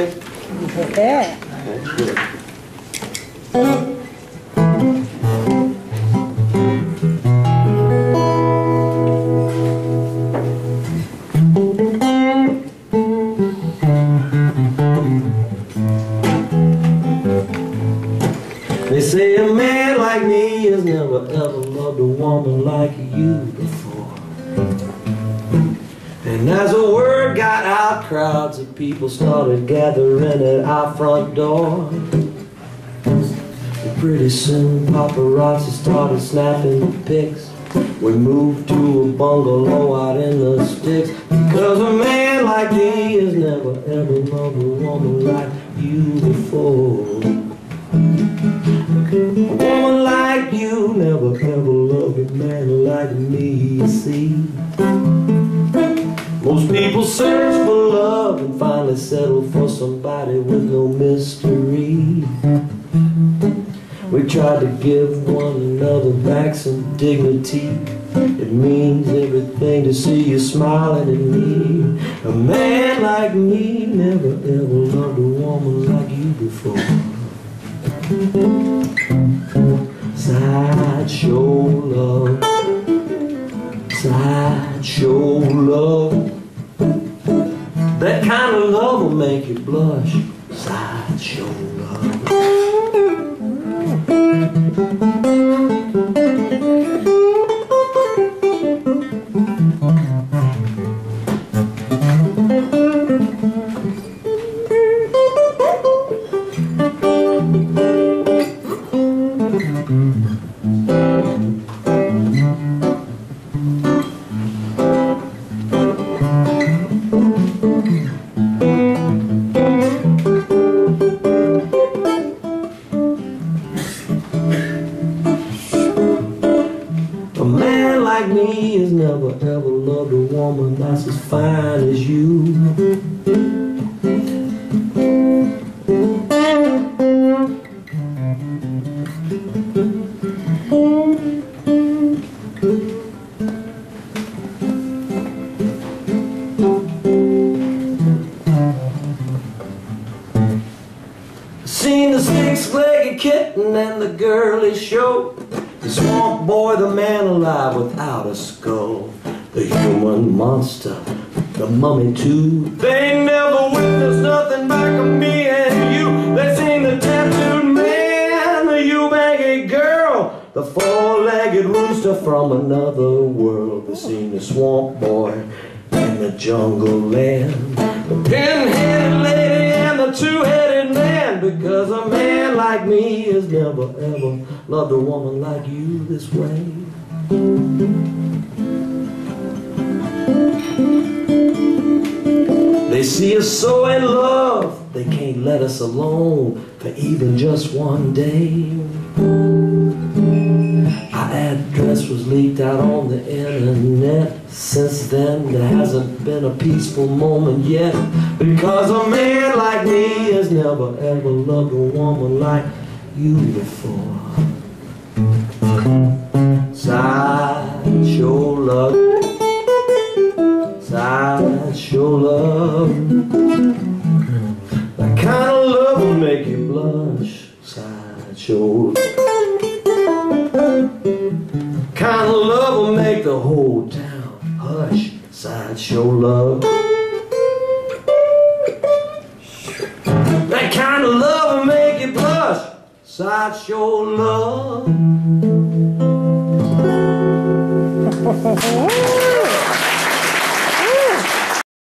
They say a man like me has never ever loved a woman like you before. And as the word crowds of people started gathering at our front door. And pretty soon, paparazzi started snapping pics. We moved to a bungalow out in the sticks because a man like me has never ever loved a woman like you before. A woman like you never ever loved a man like me, you see. Most people search finally settle for somebody with no mystery. We tried to give one another back some dignity. It means everything to see you smiling at me. A man like me never ever loved a woman like you before. Sideshow love, sideshow love. Make you blush. Sideshow love. A like me has never ever loved a woman that's as fine as you. Seen the six-legged kitten and the girly show. The swamp boy, the man alive without a skull. The human monster, the mummy too. They never witnessed nothing back of me and you. They seen the tattooed man, the you-bagged girl. The four-legged rooster from another world. They seen the swamp boy and the jungle land. The pin-headed lady and the two-headed man. Because a man like me has never ever loved a woman like you this way. They see us so in love, they can't let us alone for even just one day. Was leaked out on the internet. Since then, there hasn't been a peaceful moment yet. Because a man like me has never ever loved a woman like you before. Sideshow love. Sideshow love. That kind of love will make you blush. Sideshow Kind Sideshow love. That kind of love will make you blush. Sideshow love.